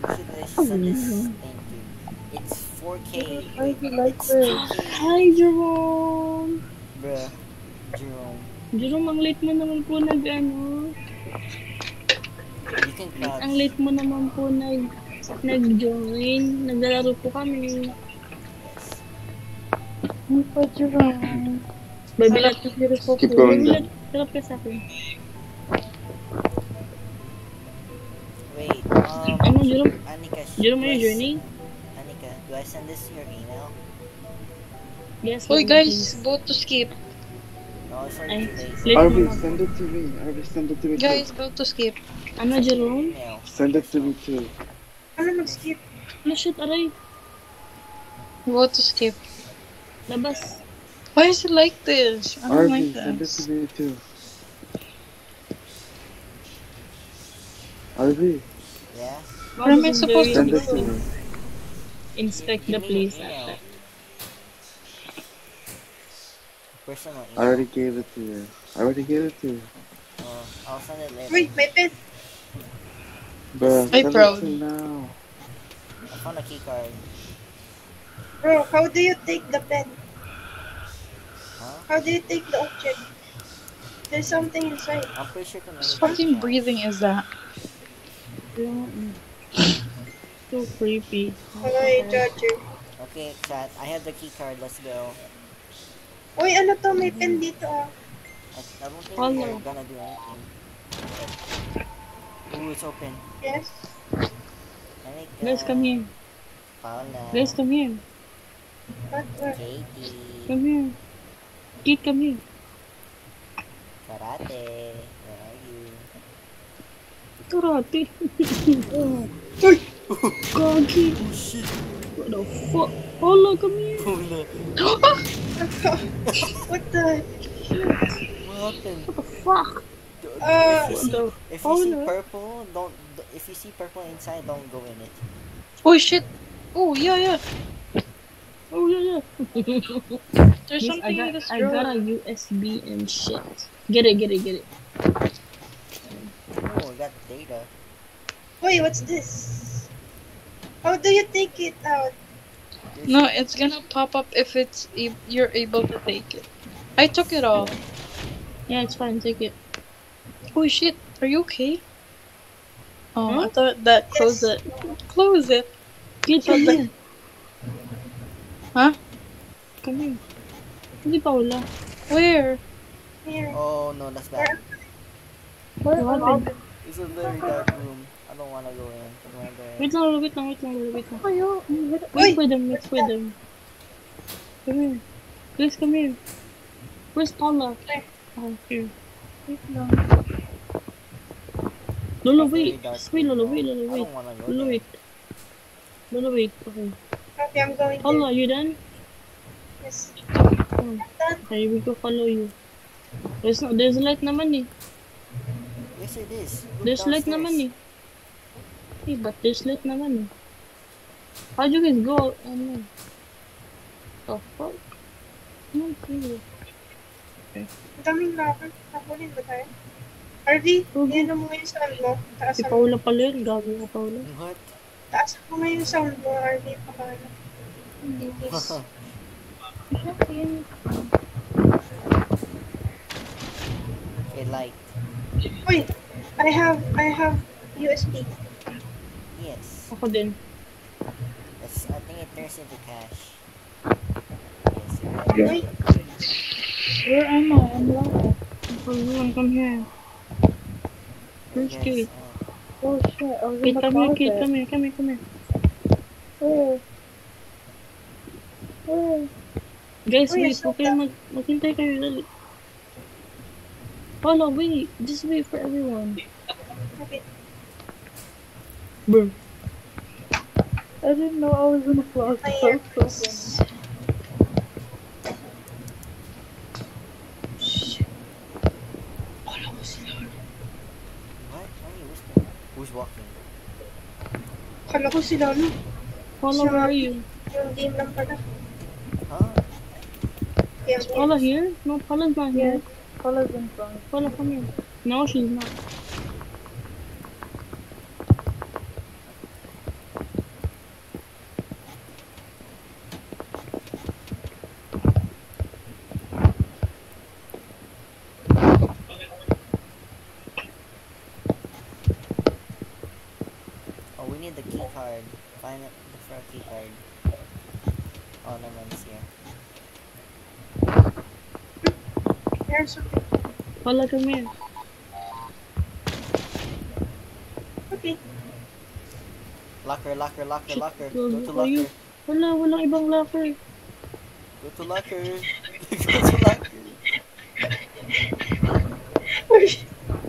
should listen this to. It's 4K. Why do you like It's this? 2K. Hi, Jerome! Bruh. Jerome. Jerome, ang late mo naman po nag, ano, ang late mo naman po nag, nag-join. Naglalaro po kami. Ano pa, Jerome? Babilat, Keep place. going. babilat, ka sa akin. Ano, Jerome? Anika, sh- Jerome, do are I you s- joining? Anika, do I send this to your email? Yes. Hoy guys, please. vote to skip. No, it's already too late. late Arby, send it to me. Arby, send it to me Guys, too. vote to skip. Ano, Jerome? Email. Send it to me too. Ano mag-skip? Ano, shit, aray. Vote to skip. Labas. Why is it like this? I don't Arby, like send it this. to me too. Arby, Yeah? What am I supposed very send it to difficult. me. Inspect the Give me your place after. I already gave it to you. I already gave it to you. Oh, I'll send it later. Wait, may pen. Bruh, Hey, send proud. it to me now. I found a key card. Bro, how do you take the pen? Huh? How do you take the object? There's something inside. I'm pretty sure What fucking breathing is that? So creepy. Okay, Judger. Okay, chat. I have the key card. Let's go. Uy, ano to? May pen dito ah. I, I don't think Follow. we're gonna do anything. Ooh, it's open. Yes. Anika. Guys, come here. Paula. Guys, come here. What? Katie. Come here. Kid, come here. Karate. Where are you? Karate. Uy! Gogi. Oh shit. What the fuck? Hola, come here. Paula. What the? What happened? What the fuck? Uh, if you see, the if you see Paula? purple, don't. If you see purple inside, don't go in it. Oh shit! Oh yeah, yeah. Oh, yeah, yeah. There's Yes, I something got, in this I got drawer. a USB and shit. Get it, get it, get it. Oh, I got data. wait, what's this? How do you take it out? No, it's gonna pop up if it's if you're able to take it. I took it all. Yeah, it's fine, take it. Oh shit! Are you okay? Oh, I thought that close Yes. it. Close it. Kid, come here. Huh? Come here. Hindi Paula. Where? Here. Oh no, that's bad. What happened? It's a very dark room. I don't wanna go in. I don't wanna go in. Wait lang, wait lang, wait lang, wait lang. Ayo. Wait for them, wait for them. Come here. Please come here. Where's Paula? Oh, here. Wait lang. Lolo, wait. dark Just wait, Lolo, wait, Lolo, I wait. don't wanna go Lolo, there. wait. Lolo, wait. Okay. Okay, I'm going Paula, you done? Yes. Oh. Okay, we go follow you. There's no, there's light naman eh. Yes, it is. Look There's light naman downstairs. eh. Hey, but there's light naman eh. How'd you guys go? Ano? The fuck? Ano kayo? Ang daming locker. Napulin ba tayo? RV, Mhm. yan mo yung sound mo. Taas Si. Paula pala yun. Gago ka, Paula. What? Taas mo nga yung sound mo, RV. Pakala. Please. okay, light. Uy! I have, I have USB. Yes. Ako din. That's, I think it turns into cash. Yes, right. Yeah. Uy! Where am I? I'm lost. Everyone, come here. Where's Yes, Kate? uh, Oh shit, I was Kate, come here, Kate, come here, come here, come here. Where? Where? Guys, Uy, wait. nasa Okay, mag maghintay kayo. Dali. Paula, wait. Just wait for everyone. Okay. Bro. I didn't know I was in a closet. Oh, what? Why are you whispering? Who's walking? Kala ko sila, no? Paula, where are you? Yung game lang pala. Huh? Yes, Is Paula here? No, Paula's not here. Paula's in front. Paula, come here. No, she's not. need the key card. Find it look for a key card. Oh no one's here. There's something. Wala kami. Okay. Locker, locker, locker, locker. go- Go to go you. locker. Wala, walang ibang locker. Go to locker. Go to locker.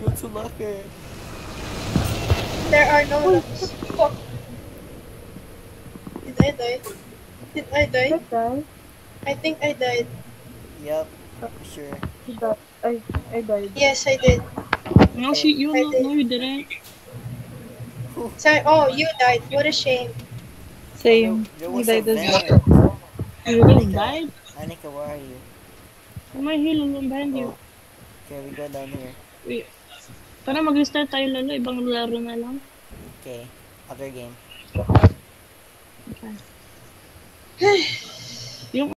Go to locker. there are no locks. Fuck. Did I die? Did I die? I think I died. Yep. For oh. sure. I, I died. Yes, I did. No, she, you, I no, did. no, you didn't. Sorry. Oh, you died. What a shame. Same. There I was died as well. vent. You really died? Anika, where are you? May hilo lang behind you. Oh. Okay, we go down here. Wait. Tara, mag-restart tayo lalo. Ibang laro na lang. Okay. Other game. Okay.